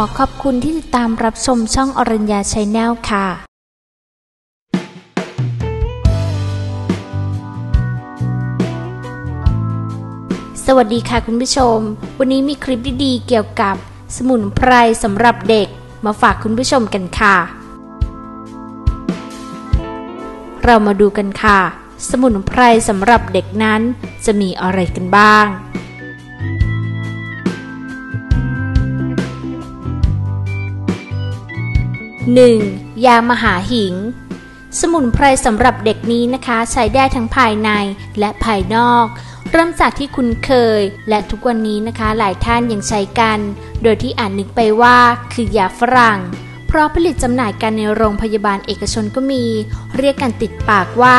อขอบคุณที่ติดตามรับชมช่องอรัญญาชแนลค่ะสวัสดีค่ะคุณผู้ชม วันนี้มีคลิปดีๆเกี่ยวกับสมุนไพรสำหรับเด็กมาฝากคุณผู้ชมกันค่ะ เรามาดูกันค่ะ สมุนไพรสำหรับเด็กนั้นจะมีอะไรกันบ้าง 1. ยามหาหิง สมุนไพรสำหรับเด็กนี้นะคะ ใช้ได้ทั้งภายในและภายนอก เริ่มจากที่คุณเคย และทุกวันนี้นะคะหลายท่านยังใช้กัน โดยที่อ่านนึกไปว่าคือยาฝรั่ง เพราะผลิตจำหน่ายกันในโรงพยาบาลเอกชนก็มี เรียกกันติดปากว่า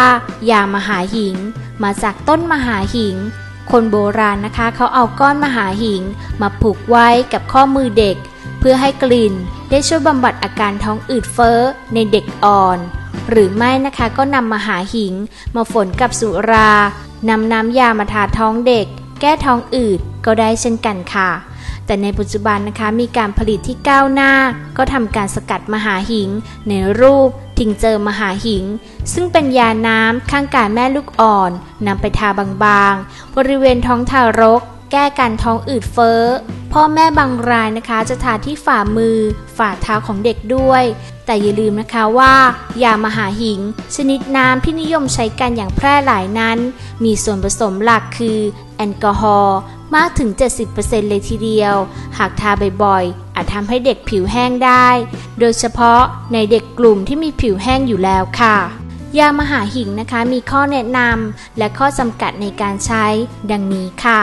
ยามหาหิง มาจากต้นมหาหิง คนโบราณนะคะเขาเอาก้อนมหาหิงมาผูกไว้กับข้อมือเด็ก เพื่อให้กลิ่นได้ช่วยบำบัดอาการท้องอืดเฟ้อในเด็กอ่อน หรือไม่นะคะก็นำมหาหิงมาฝนกับสุรานำน้ำยามาทาท้องเด็ก แก้ท้องอืดก็ได้เช่นกันค่ะ แต่ในปัจจุบันนะคะมีการผลิตที่ก้าวหน้า ก็ทำการสกัดมหาหิงในรูป ทิงเจอมหาหิง ซึ่งเป็นยาน้ำข้างกายแม่ลูกอ่อนนำไปทาบางๆ บริเวณท้องทารก แก้การท้องอืดเฟ้อ พ่อแม่บางรายนะคะจะทาที่ฝ่ามือ ฝ่าเท้าของเด็กด้วย แต่อย่าลืมนะคะว่า ยามหาหิง ชนิดน้ำที่นิยมใช้กันอย่างแพร่หลายนั้น มีส่วนผสมหลักคือ แอลกอฮอล์มากถึง 70%เลยทีเดียว หากทาบ่อยๆ อาจทำให้เด็กผิวแห้งได้ โดยเฉพาะในเด็กกลุ่มที่มีผิวแห้งอยู่แล้วค่ะ ยามหาหิงนะคะมีข้อแนะนำและข้อจำกัดในการใช้ ดังนี้ค่ะ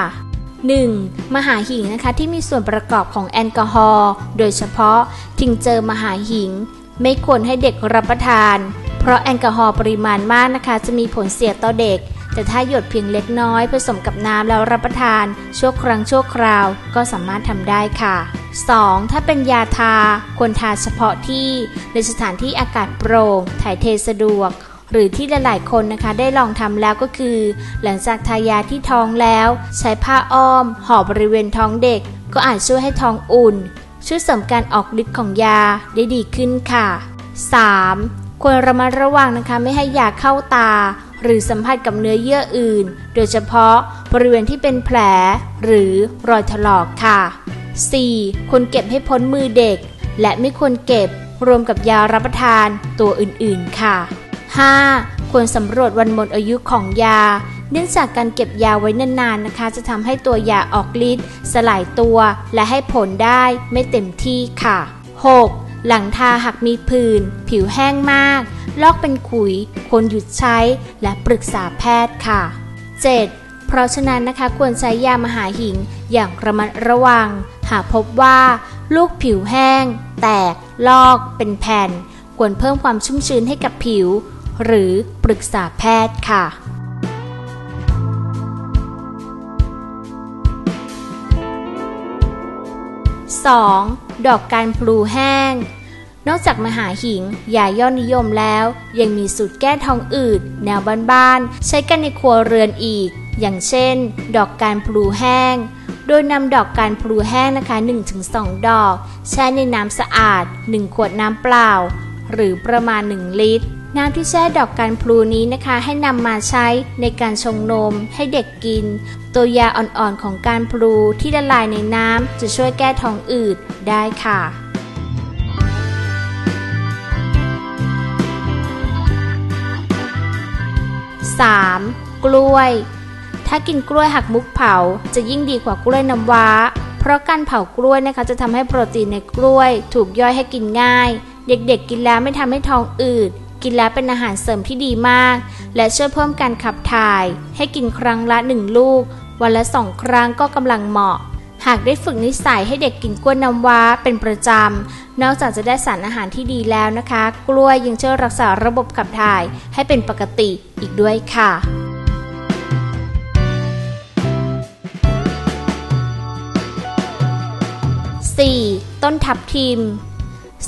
1. มหาหิงนะคะที่มีส่วนประกอบของแอลกอฮอล์โดยเฉพาะทิงเจอมหาหิง ไม่ควรให้เด็กรับประทาน เพราะแอลกอฮอล์ปริมาณมากนะคะจะมีผลเสียต่อเด็ก แต่ถ้าหยดเพียงเล็กน้อย ผสมกับน้ำแล้วรับประทาน ชั่วครั้งชั่วคราวก็สามารถทำได้ค่ะ 2. ถ้าเป็นยาทา ควรทาเฉพาะที่ในสถานที่อากาศโปร่งถ่ายเทสะดวก หรือที่หลาย ๆ คนนะคะได้ลองทำแล้วก็คือ หลังจากทายาที่ท้องแล้ว ใช้ผ้าอ้อม ห่อบริเวณท้องเด็ก ก็อาจช่วยให้ท้องอุ่น ช่วยเสริมการออกฤทธิ์ของยาได้ดีขึ้นค่ะ 3. ควรระมัดระวังนะคะไม่ให้ยาเข้าตา หรือสัมผัสกับเนื้อเยื่ออื่น โดยเฉพาะบริเวณที่เป็นแผล หรือรอยถลอกค่ะ 4. ควรเก็บให้พ้นมือเด็ก และไม่ควรเก็บรวมกับยารับประทานตัวอื่นๆค่ะ 5. ควรสำรวจวันหมดอายุของยา เนื่องจากการเก็บยาไว้นานๆนะคะ จะทำให้ตัวยาออกฤทธิ์สลายตัว และให้ผลได้ไม่เต็มที่ค่ะ 6. หลังทาหากมีผื่นผิวแห้งมาก ลอกเป็นขุยควรหยุดใช้และปรึกษาแพทย์ค่ะ 7. เพราะฉะนั้นนะคะควรใช้ยามหาหิงอย่างระมัดระวัง หากพบว่า ลูกผิวแห้ง แตก ลอกเป็นแผ่น ควรเพิ่มความชุ่มชื้นให้กับผิว หรือปรึกษาแพทย์ค่ะ 2. ดอกการพลูแห้ง นอกจากมหาหิงยายอดนิยมแล้ว ยังมีสูตรแก้ท้องอืด แนวบ้านๆใช้กันในครัวเรือนอีกอย่างเช่น ดอกการพลูแห้ง โดยนำดอกการพลูแห้งนะคะ 1-2 ดอก แช่ในน้ำสะอาด 1 ขวดน้ำเปล่า หรือประมาณ 1 ลิตร น้ำที่แช่ดอกการพลูนี้นะคะ ให้นำมาใช้ในการชงนมให้เด็กกิน ตัวยาอ่อนๆของการพลูที่ละลายในน้ำจะช่วยแก้ท้องอืดได้ค่ะ 3. กล้วย ถ้ากินกล้วยหักมุกเผา จะยิ่งดีกว่ากล้วยน้ำว้า เพราะการเผากล้วยนะคะจะทำให้โปรตีนในกล้วย ถูกย่อยให้กินง่าย เด็กๆ กินแล้วไม่ทำให้ท้องอืด กินแล้วเป็นอาหารเสริมที่ดีมาก และช่วยเพิ่มการขับถ่าย ให้กินครั้งละหนึ่งลูก วันละสองครั้งก็กำลังเหมาะหากได้ฝึกนิสัยให้เด็กกินกล้วยน้ำว้าเป็นประจำ นอกจากจะได้สารอาหารที่ดีแล้วนะคะ กล้วยยังช่วยรักษาระบบขับถ่ายให้เป็นปกติอีกด้วยค่ะ 4. ต้นทับทิม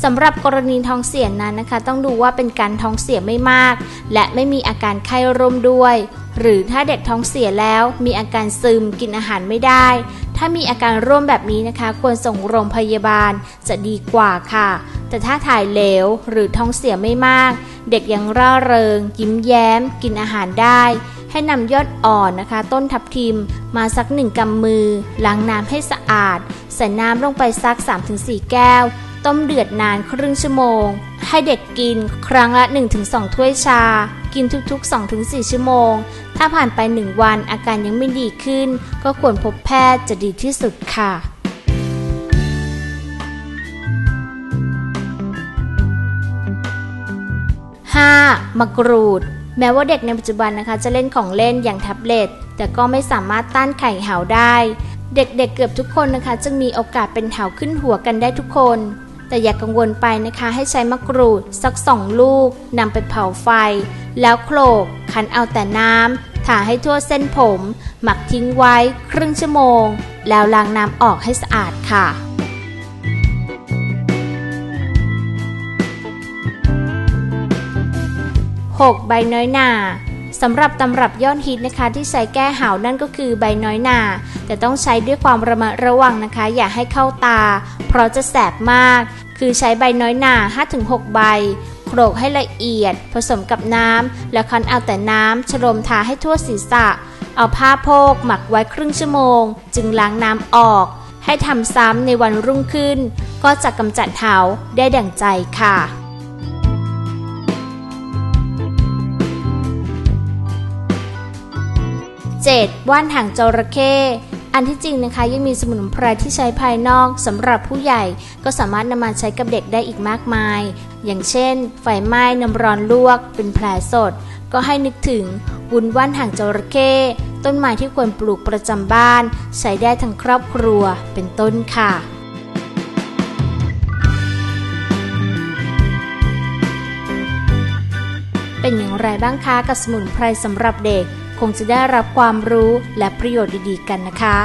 สำหรับกรณีท้องเสียนั้นนะคะ ต้องดูว่าเป็นการท้องเสียไม่มาก และไม่มีอาการไข้ร่มด้วย หรือถ้าเด็กท้องเสียแล้วมีอาการซึมกินอาหารไม่ได้ ถ้ามีอาการร่วมแบบนี้นะคะ ควรส่งโรงพยาบาลจะดีกว่าค่ะ แต่ถ้าถ่ายเหลวหรือท้องเสียไม่มาก เด็กยังร่าเริง ยิ้มแย้ม กินอาหารได้ ให้นำยอดอ่อนนะคะ ต้นทับทิมมาสักหนึ่งกำมือล้างน้ำให้สะอาด ใส่น้ำลงไปสัก 3-4 แก้ว ต้มเดือดนานครึ่งชั่วโมง ให้เด็กกินครั้งละ 1-2 ถ้วยชา กินทุกๆ 2-4 ชั่วโมง ถ้าผ่านไป 1 วันอาการยังไม่ดีขึ้น ก็ควรพบแพทย์จะดีที่สุดค่ะ 5. มะกรูด แม้ว่าเด็กในปัจจุบันนะคะ จะเล่นของเล่นอย่างแท็บเล็ตแต่ก็ไม่สามารถต้านไข่เหาได้ เด็กๆเกือบทุกคนนะคะ จึงมีโอกาสเป็นเหาขึ้นหัวกันได้ทุกคน แต่อย่ากกังวลไปนะคะให้ใช้มะกรูดสักสองลูกนำไปเผาไฟ แล้วโขลกคั้นเอาแต่น้ำทาให้ทั่วเส้นผม หมักทิ้งไว้ครึ่งชั่วโมง แล้วล้างน้ำออกให้สะอาดค่ะ 6. ใบน้อยหนาสำหรับตำรับยอดฮิตนะคะที่ใช้แก้หาวนั่นก็คือใบน้อยหนา แต่ต้องใช้ด้วยความระมัดระวังนะคะ อย่าให้เข้าตา เพราะจะแสบมาก คือใช้ใบน้อยหนา 5-6 ใบโขลกให้ละเอียด ผสมกับน้ำแล้วคั้นเอาแต่น้ำชโลมทาให้ทั่วศีรษะ เอาผ้าโพกหมักไว้ครึ่งชั่วโมง จึงล้างน้ำออก ให้ทำซ้ำในวันรุ่งขึ้น ก็จะกำจัดเหาได้ดั่งใจค่ะ 7. ว่านหางจระเข้อันที่จริงนะคะยังมีสมุนไพรที่ใช้ภายนอกสำหรับผู้ใหญ่ ก็สามารถนำมาใช้กับเด็กได้อีกมากมาย อย่างเช่น ไฟไหม้น้ำร้อนลวก เป็นแผลสด ก็ให้นึกถึงวุ้นว่านหางจระเข้ต้นไม้ที่ควรปลูกประจำบ้าน ใช้ได้ทั้งครอบครัวเป็นต้นค่ะเป็นอย่างไรบ้างคะกับสมุนไพรสำหรับเด็ก งจะได้รับความรู้และประโยชน์ดีๆ กันนะคะ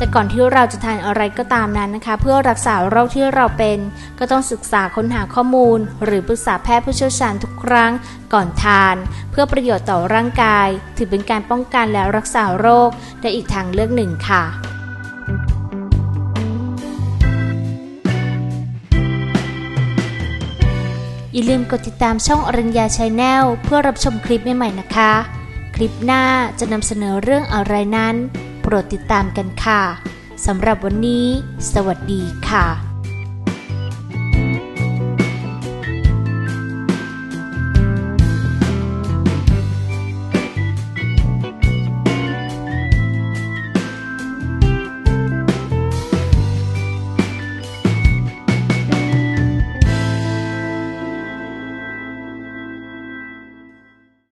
แต่ก่อนที่เราจะทานอะไรก็ตามนั้นนะคะ เพื่อรักษาโรคที่เราเป็น ก็ต้องศึกษาค้นหาข้อมูล หรือปรึกษาแพทย์ผู้เชี่ยวชาญทุกครั้งก่อนทาน เพื่อประโยชน์ต่อร่างกาย ถือเป็นการป้องกันและรักษาโรคได้อีกทางเลือกหนึ่งค่ะ อย่าลืมกดติดตามช่องอรัญญา Channel เพื่อรับชมคลิปใหม่ๆนะคะ คลิปหน้าจะนำเสนอเรื่องอะไรนั้น โปรดติดตามกันค่ะสำหรับวันนี้ สวัสดีค่ะ